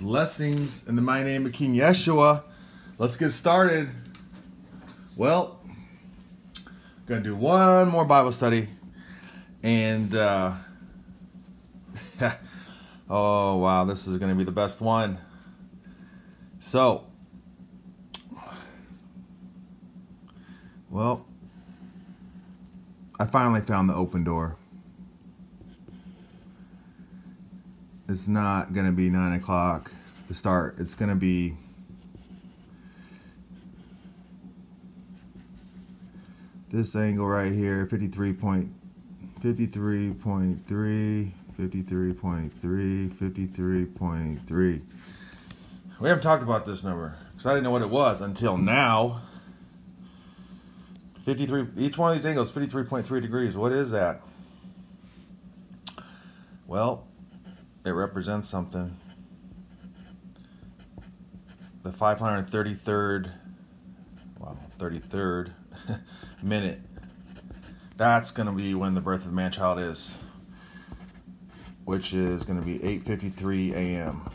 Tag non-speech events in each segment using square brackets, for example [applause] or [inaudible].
Blessings in the mighty name of King Yeshua. Let's get started. Well, gonna do one more Bible study, and uh, [laughs] oh wow, this is gonna be the best one. So, well, I finally found the open door. It's not going to be 9 o'clock to start. It's going to be this angle right here, 53 point, 53.3, 53.3, 53.3. We haven't talked about this number because I didn't know what it was until now. 53, each one of these angles, 53.3 degrees. What is that? Well, it represents something. The 533rd, wow, 33rd [laughs] minute. That's going to be when the birth of the man-child is, which is going to be 8:53 a.m.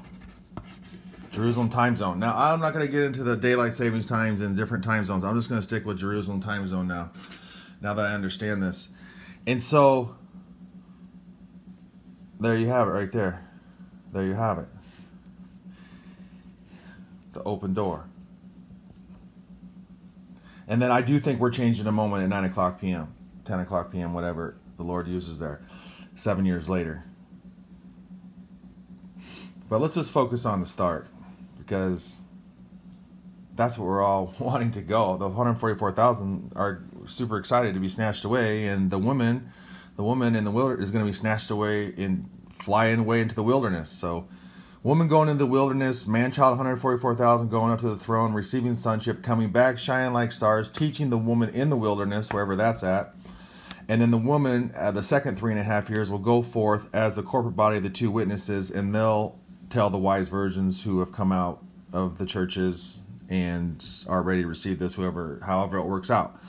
Jerusalem time zone. Now, I'm not going to get into the daylight savings times and different time zones. I'm just going to stick with Jerusalem time zone now. Now that I understand this. And so there you have it right there. There you have it. The open door. And then I do think we're changing a moment at 9 o'clock p.m., 10 o'clock p.m., whatever the Lord uses there, seven years later. But let's just focus on the start because that's what we're all [laughs] wanting to go. The 144,000 are super excited to be snatched away, and the woman, the woman in the wilderness is going to be snatched away in flying away into the wilderness. So, woman going into the wilderness, man child 144,000 going up to the throne, receiving sonship, coming back shining like stars, teaching the woman in the wilderness, wherever that's at. And then the woman, uh, the second three and a half years, will go forth as the corporate body of the two witnesses, and they'll tell the wise virgins who have come out of the churches and are ready to receive this, whoever, however it works out.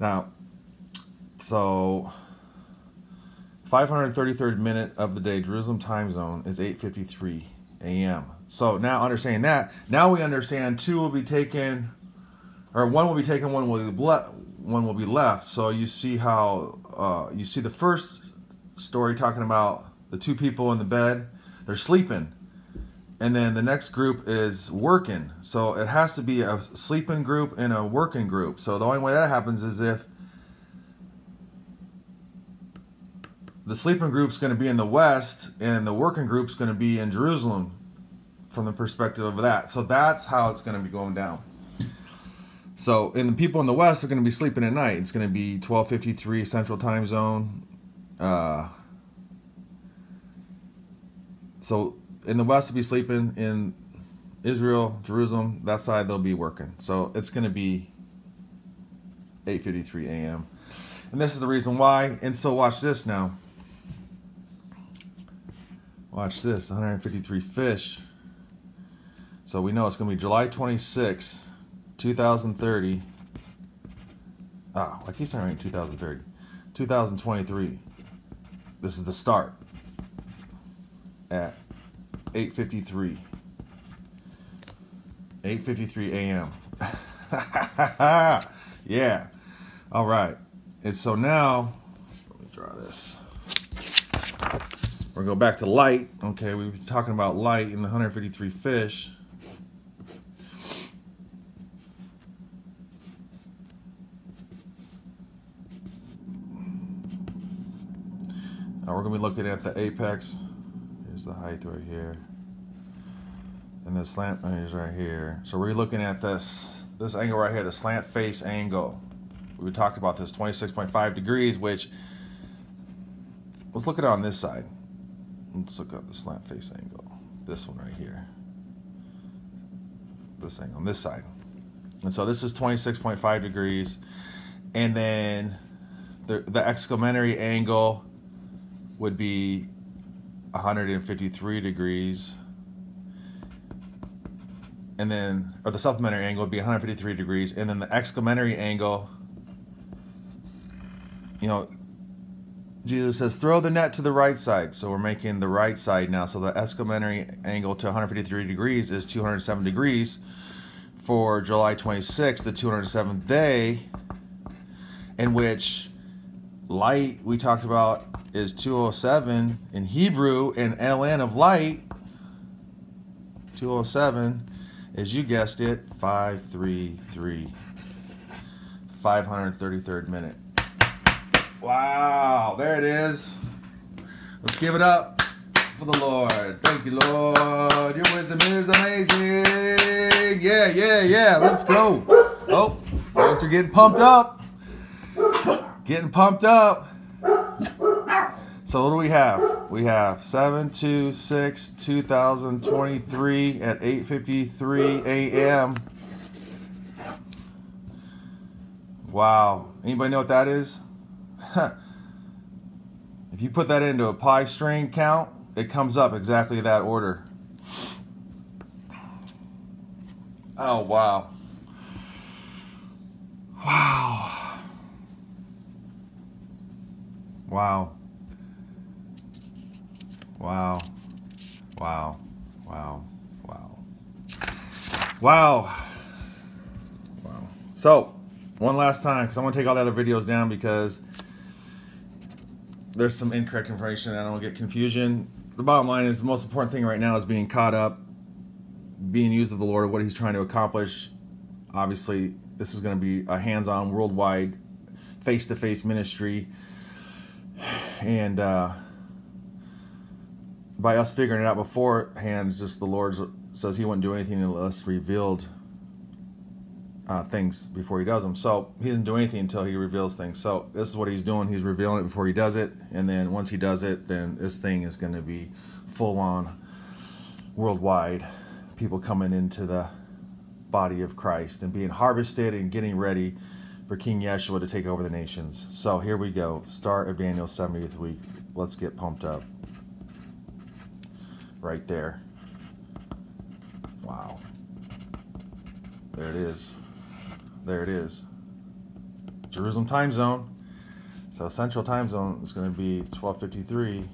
Now, so 533rd minute of the day, Jerusalem time zone is 8:53 a.m. So now understanding that, now we understand two will be taken, or one will be taken, one will be. One will be left. So you see how uh, you see the first story talking about the two people in the bed, they're sleeping, and then the next group is working. So it has to be a sleeping group and a working group. So the only way that happens is if the sleeping group's going to be in the west and the working group's going to be in Jerusalem from the perspective of that. So that's how it's going to be going down. So, and the people in the west are going to be sleeping at night. It's going to be 12:53 Central Time Zone. Uh, so in the west, will be sleeping. In Israel, Jerusalem, that side they'll be working. So it's going to be 8:53 a.m. And this is the reason why. And so watch this now. Watch this, 153 fish. So we know it's going to be July 26, 2030. Ah, I keep saying 2030. 2023. This is the start at 8:53. 8:53 a.m. yeah. All right. And so now, let me draw this. We're going to go back to light. Okay, we were talking about light in the 153 fish. Now we're going to be looking at the apex. Here's the height right here. And the slant is right here. So we're looking at this this angle right here, the slant face angle. We talked about this 26.5 degrees, which let's look at it on this side. Let's look at the slant face angle. This one right here. This angle on this side. And so this is 26.5 degrees. And then the, the explementary angle would be 153 degrees. And then, or the supplementary angle would be 153 degrees. And then the explementary angle, you know, Jesus says, throw the net to the right side. So we're making the right side now. So the explementary angle to 153 degrees is 207 degrees for July 26th, the 207th day, in which light we talked about is 207 in Hebrew, and ln of light, 207, is you guessed it, 533, 533rd minute. Wow, there it is. Let's give it up for the Lord. Thank you, Lord. Your wisdom is amazing. Yeah, yeah, yeah. Let's go. Oh, folks are getting pumped up. Getting pumped up. So what do we have? We have 726 2023 at 8:53 a.m. Wow. Anybody know what that is? If you put that into a pi string count, it comes up exactly that order. Oh, wow. Wow. Wow. Wow. Wow. Wow. Wow. Wow. Wow. So, one last time, because I want to take all the other videos down because there's some incorrect information and I don't get confusion. The bottom line is the most important thing right now is being caught up, being used of the Lord, of what He's trying to accomplish. Obviously, this is going to be a hands-on, worldwide, face-to-face ministry, and uh, by us figuring it out beforehand, just the Lord says He wouldn't do anything unless revealed uh, things before he does them. So he doesn't do anything until he reveals things. So this is what he's doing. He's revealing it before he does it. And then once he does it, then this thing is going to be full on worldwide. People coming into the body of Christ and being harvested and getting ready for King Yeshua to take over the nations. So here we go. Start of Daniel's 70th week. Let's get pumped up. Right there. Wow. There it is. There it is. Jerusalem time zone. So central time zone is going to be 1253.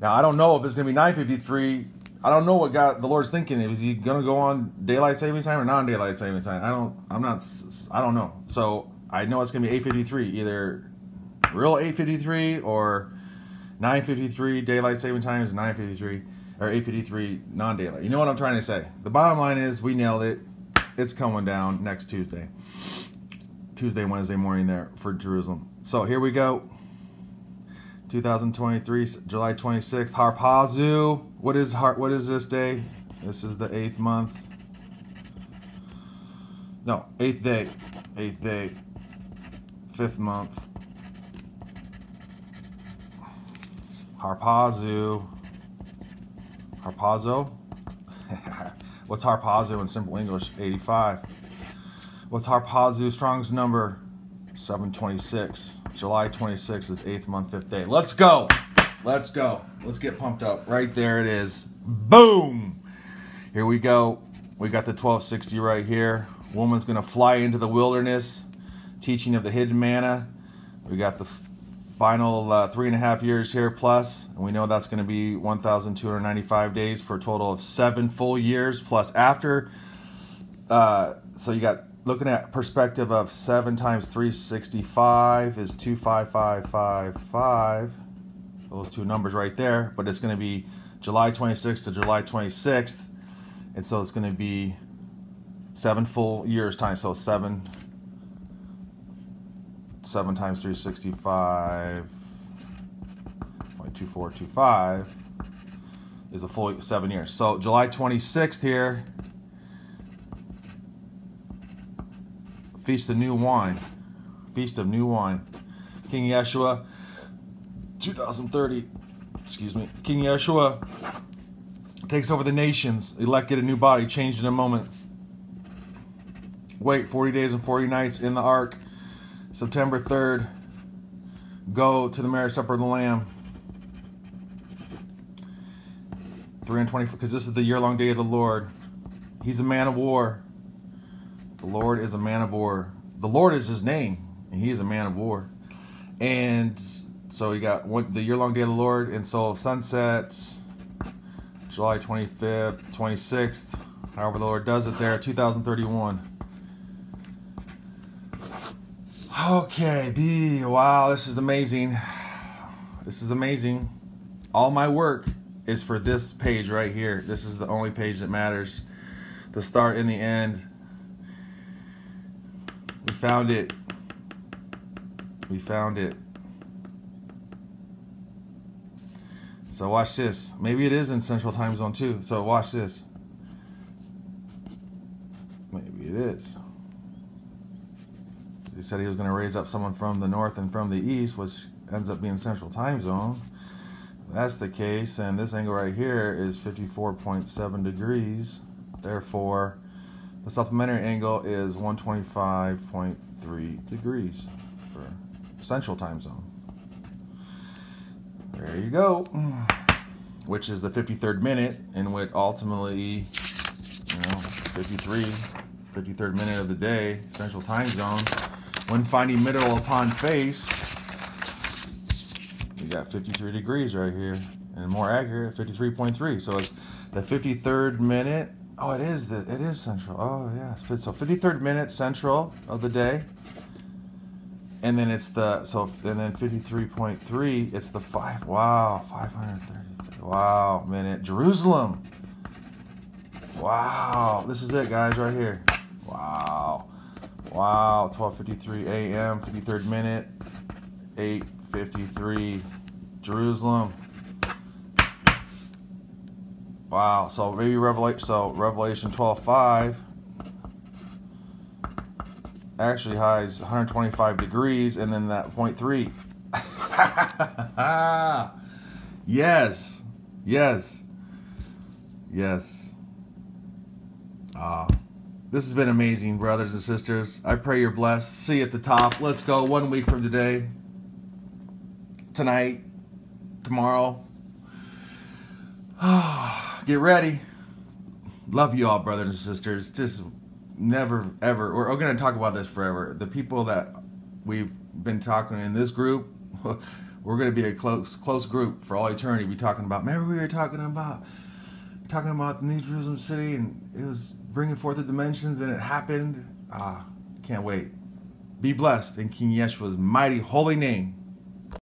Now I don't know if it's going to be 953. I don't know what God the Lord's thinking. Is he going to go on daylight savings time or non-daylight savings time? I don't. I'm not. I don't know. So I know it's going to be 853, either real 853 or 953 daylight saving time is 953 or 853 non-daylight. You know what I'm trying to say? The bottom line is we nailed it it's coming down next Tuesday. Tuesday, Wednesday morning there for Jerusalem. So here we go. 2023, July 26th, Harpazo. What is Har what is this day? This is the eighth month. No, eighth day. Eighth day. Fifth month. Harpazu. Harpazo. What's Harpazo in simple English? 85. What's Harpazo Strong's number? 726. July 26th is 8th month, 5th day. Let's go. Let's go. Let's get pumped up. Right there it is. Boom. Here we go. We got the 1260 right here. Woman's going to fly into the wilderness. Teaching of the hidden manna. We got the final uh, three and a half years here plus, and we know that's going to be 1,295 days for a total of seven full years plus after. Uh, so you got looking at perspective of seven times 365 is 25555. Those two numbers right there, but it's going to be July 26th to July 26th, and so it's going to be seven full years time. So seven 7 times 365, 0.2425 is a full seven years. So July 26th here, Feast of New Wine. Feast of New Wine. King Yeshua, 2030, excuse me, King Yeshua takes over the nations, elected a new body, changed in a moment. Wait 40 days and 40 nights in the ark. September 3rd, go to the marriage supper of the Lamb. 320, because this is the year-long day of the Lord. He's a man of war. The Lord is a man of war. The Lord is his name, and he is a man of war. And So we got one, the year long day of the Lord in Soul Sunset, July 25th, 26th. However, the Lord does it there, 2031. Okay, B. Wow, this is amazing. This is amazing. All my work is for this page right here. This is the only page that matters. The start and the end. We found it. We found it. So watch this. Maybe it is in Central Time Zone too. So watch this. Maybe it is. He said he was going to raise up someone from the north and from the east, which ends up being Central Time Zone. that's the case, and this angle right here is 54.7 degrees. Therefore, the supplementary angle is 125.3 degrees for Central Time Zone. There you go. Which is the 53rd minute, in which ultimately, you know, 53, 53rd minute of the day, Central Time Zone. When finding middle upon face, we got 53 degrees right here. And more accurate, 53.3. So it's the 53rd minute. Oh, it is the it is central. Oh, yeah. So 53rd minute central of the day. And then it's the so and then 53.3, it's the 5 wow, 530. Wow, minute. Jerusalem. Wow. This is it, guys, right here. Wow. Wow, 12:53 a.m., 53rd minute, 8:53, Jerusalem. Wow, so maybe Revelation, so Revelation 12:5 actually highs 125 degrees, and then that point three. [laughs] yes, yes, yes. Ah. This has been amazing, brothers and sisters. I pray you're blessed. See you at the top. Let's go one week from today. Tonight, tomorrow. [sighs] Get ready. Love you all, brothers and sisters. Just never, ever. We're, we're going to talk about this forever. The people that we've been talking in this group, [laughs] we're going to be a close, close group for all eternity. Be talking about. Remember, we were talking about talking about the New Jerusalem city, and it was bringing forth the dimensions, and it happened. Ah, can't wait. Be blessed in King Yeshua's mighty holy name.